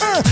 Uh,